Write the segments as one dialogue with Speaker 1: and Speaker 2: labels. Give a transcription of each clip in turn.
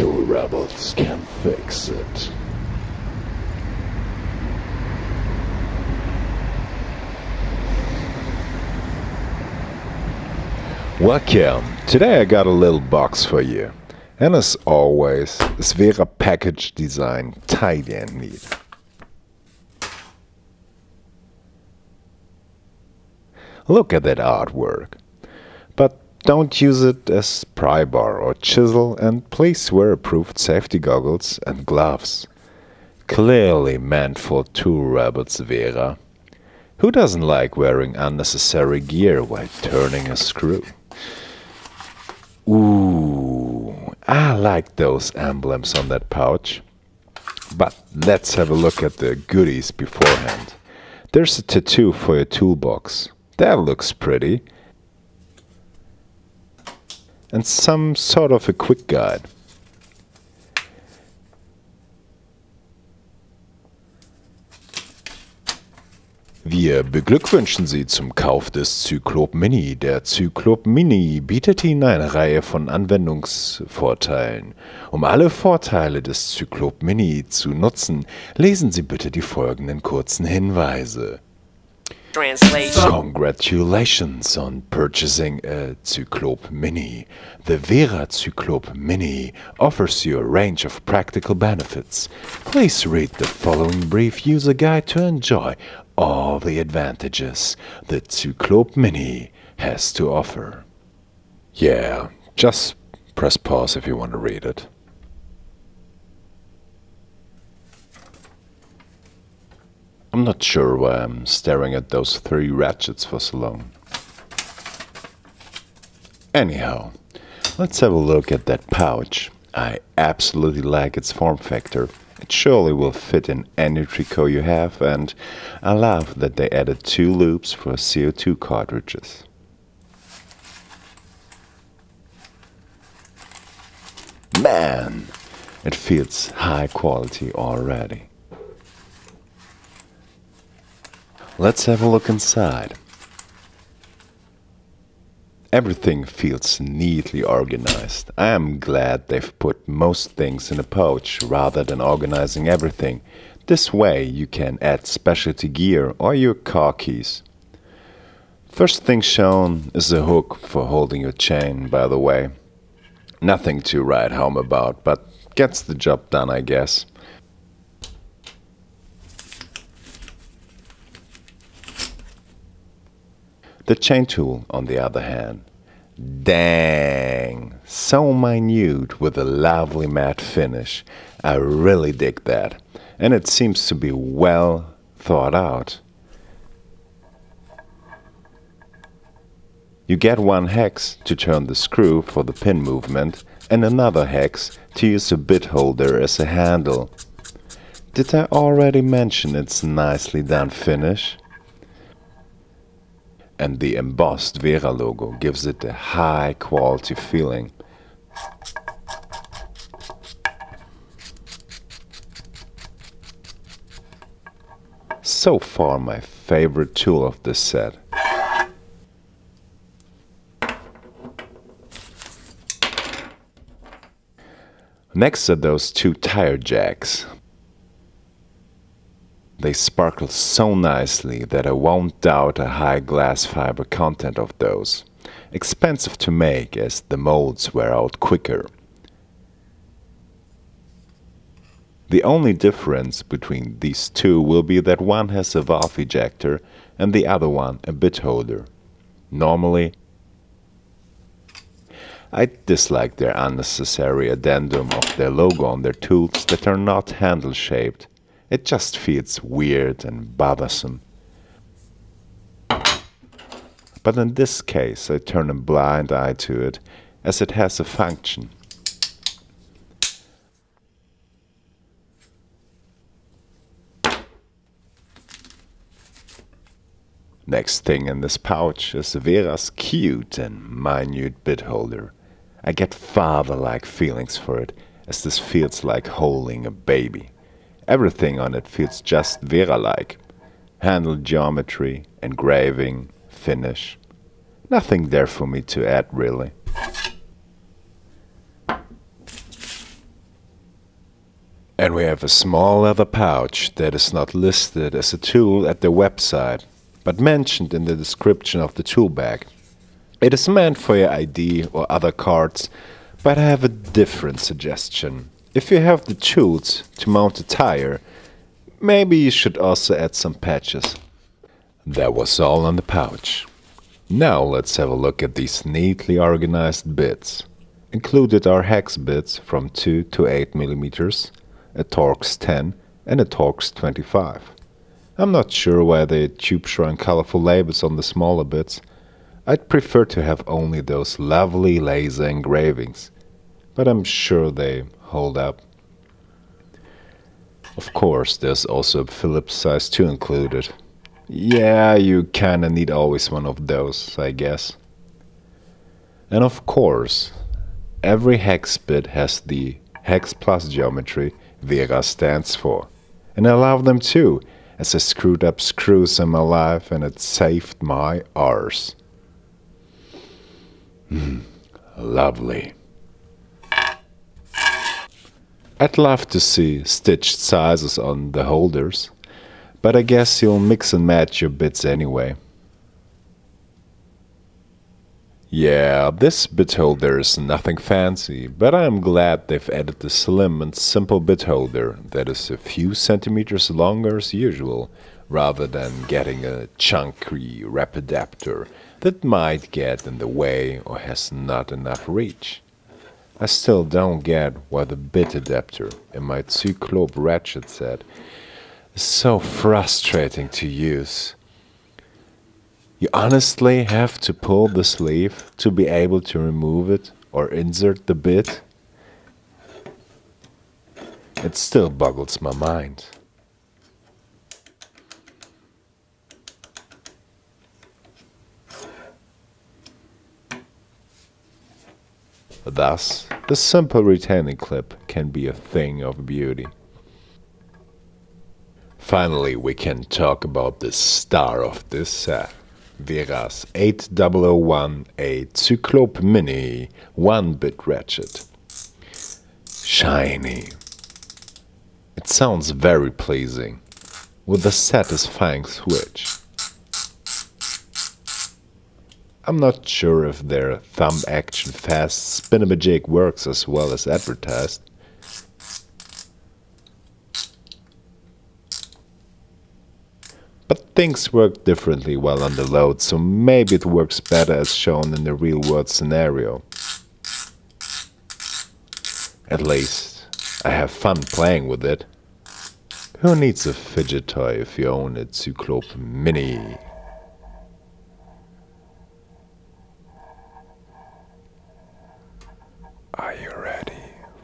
Speaker 1: Two rebels can fix it. Welcome! Today I got a little box for you. And as always, is Wera package design tidy and neat. Look at that artwork. But don't use it as pry bar or chisel and please wear approved safety goggles and gloves. Clearly meant for two rabbits, Wera. Who doesn't like wearing unnecessary gear while turning a screw? Ooh, I like those emblems on that pouch. But let's have a look at the goodies beforehand. There's a tattoo for your toolbox. That looks pretty. And some sort of a quick guide. Wir beglückwünschen Sie zum Kauf des Cyclop Mini. Der Cyclop Mini bietet Ihnen eine Reihe von Anwendungsvorteilen. Um alle Vorteile des Cyclop Mini zu nutzen, lesen Sie bitte die folgenden kurzen Hinweise.
Speaker 2: Translation.
Speaker 1: Congratulations on purchasing a Zyklop Mini. The Wera Zyklop Mini offers you a range of practical benefits. Please read the following brief user guide to enjoy all the advantages the Zyklop Mini has to offer. Yeah, just press pause if you want to read it. I'm not sure why I'm staring at those three ratchets for so long. Anyhow, let's have a look at that pouch. I absolutely like its form factor. It surely will fit in any tricot you have, and I love that they added two loops for CO2 cartridges. Man, it feels high quality already. Let's have a look inside. Everything feels neatly organized. I am glad they've put most things in a pouch rather than organizing everything. This way you can add specialty gear or your car keys. First thing shown is a hook for holding your chain, by the way. Nothing to write home about, but gets the job done, I guess. The chain tool, on the other hand, dang, so minute with a lovely matte finish. I really dig that, and it seems to be well thought out. You get one hex to turn the screw for the pin movement and another hex to use a bit holder as a handle. Did I already mention its nicely done finish? And the embossed Wera logo gives it a high quality feeling. So far my favorite tool of this set. Next are those two tire jacks. They sparkle so nicely that I won't doubt a high glass fiber content of those. Expensive to make as the molds wear out quicker. The only difference between these two will be that one has a valve ejector and the other one a bit holder. Normally, I dislike their unnecessary addendum of their logo on their tools that are not handle shaped it just feels weird and bothersome. But in this case, I turn a blind eye to it, as it has a function. Next thing in this pouch is Wera's cute and minute bit holder. I get father-like feelings for it, as this feels like holding a baby. Everything on it feels just Wera-like. Handle geometry, engraving, finish. Nothing there for me to add really. And we have a small leather pouch that is not listed as a tool at their website, but mentioned in the description of the tool bag. It is meant for your ID or other cards, but I have a different suggestion. If you have the tools to mount a tire, maybe you should also add some patches. That was all on the pouch. Now let's have a look at these neatly organized bits. Included are hex bits from 2 to 8 millimeters, a Torx 10 and a Torx 25. I'm not sure why they tube shrine colorful labels on the smaller bits. I'd prefer to have only those lovely laser engravings, but I'm sure they hold up. Of course, there's also a Phillips size 2 included. Yeah, you kinda need always one of those, I guess. And of course, every hex bit has the hex plus geometry Wera stands for. And I love them too, as I screwed up screws in my life and it saved my arse. Hmm, lovely. I'd love to see stitched sizes on the holders, but I guess you'll mix and match your bits anyway. Yeah, this bit holder is nothing fancy, but I am glad they've added the slim and simple bit holder that is a few centimeters longer as usual, rather than getting a chunky wrap adapter that might get in the way or has not enough reach. I still don't get why the bit adapter in my Zyklop ratchet set is so frustrating to use. You honestly have to pull the sleeve to be able to remove it or insert the bit. It still boggles my mind. Thus, the simple retaining clip can be a thing of beauty. Finally, we can talk about the star of this set. Wera's 8001A Zyklop Mini 1-bit ratchet. Shiny. It sounds very pleasing, with a satisfying switch. I'm not sure if their thumb action fast spinamajig works as well as advertised. But things work differently while under load, so maybe it works better as shown in the real world scenario. At least, I have fun playing with it. Who needs a fidget toy if you own a Zyklop Mini? Are you ready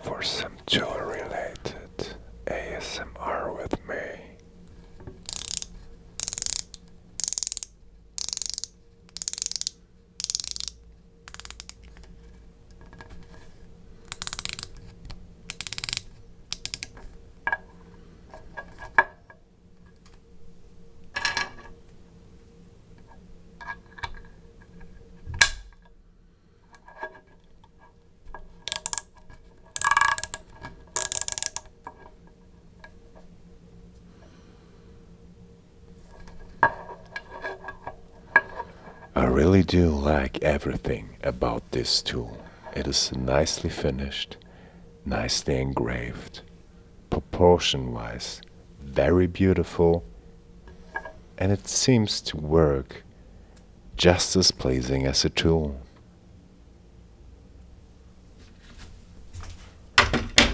Speaker 1: for some tool related ASMR with me? I really do like everything about this tool. It is nicely finished, nicely engraved, proportion wise, very beautiful, and it seems to work just as pleasing as a tool.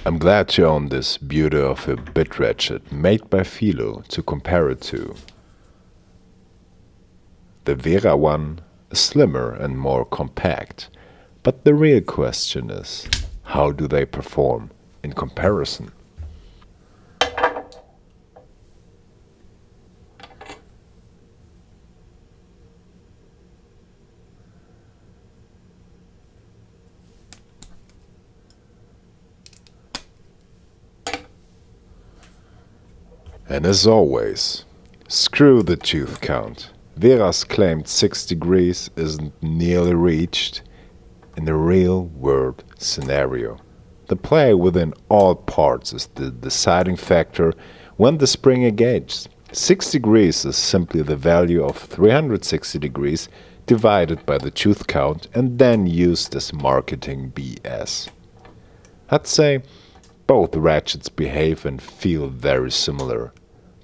Speaker 1: I'm glad to own this beauty of a bit ratchet made by Felo to compare it to. The Wera one slimmer and more compact, but the real question is how do they perform in comparison? And as always, screw the tooth count. Wera's claimed 6 degrees isn't nearly reached in the real world scenario. The play within all parts is the deciding factor when the spring engages. 6 degrees is simply the value of 360 degrees divided by the tooth count and then used as marketing BS. I'd say both ratchets behave and feel very similar.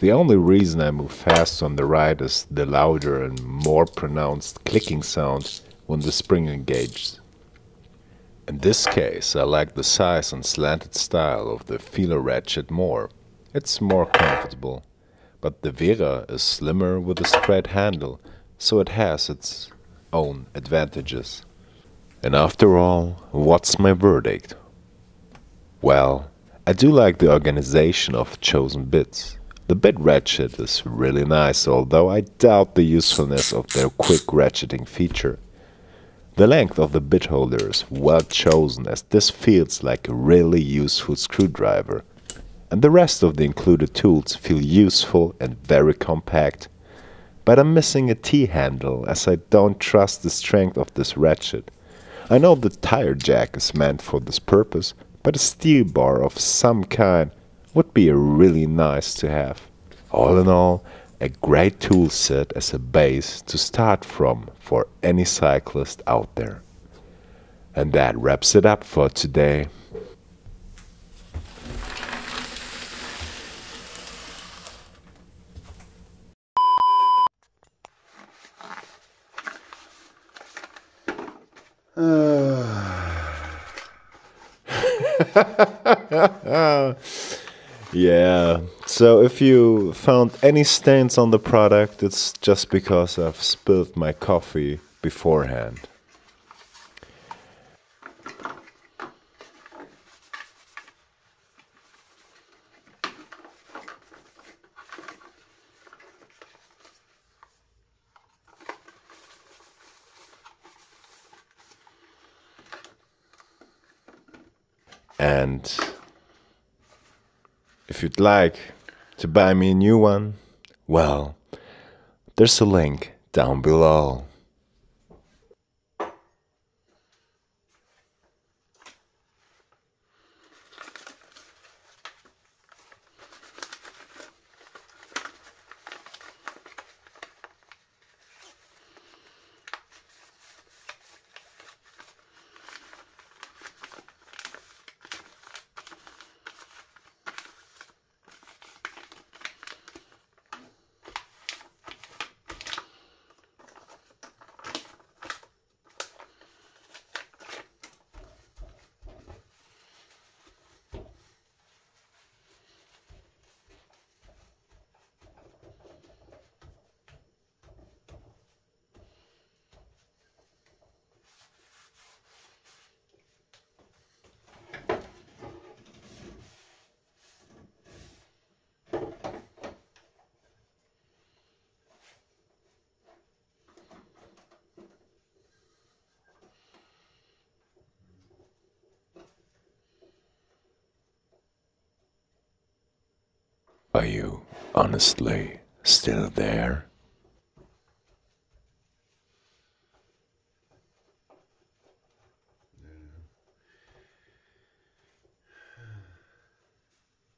Speaker 1: The only reason I move fast on the right is the louder and more pronounced clicking sound when the spring engages. In this case, I like the size and slanted style of the Felo ratchet more. It's more comfortable. But the Wera is slimmer with a straight handle, so it has its own advantages. And after all, what's my verdict? Well, I do like the organization of chosen bits. The bit ratchet is really nice, although I doubt the usefulness of their quick ratcheting feature. The length of the bit holder is well chosen as this feels like a really useful screwdriver. And the rest of the included tools feel useful and very compact. But I'm missing a T-handle as I don't trust the strength of this ratchet. I know the tire jack is meant for this purpose, but a steel bar of some kind would be really nice to have. All in all, a great tool set as a base to start from for any cyclist out there. And that wraps it up for today. yeah, so if you found any stains on the product, it's just because I've spilled my coffee beforehand. And if you'd like to buy me a new one, well, there's a link down below. Are you honestly still there?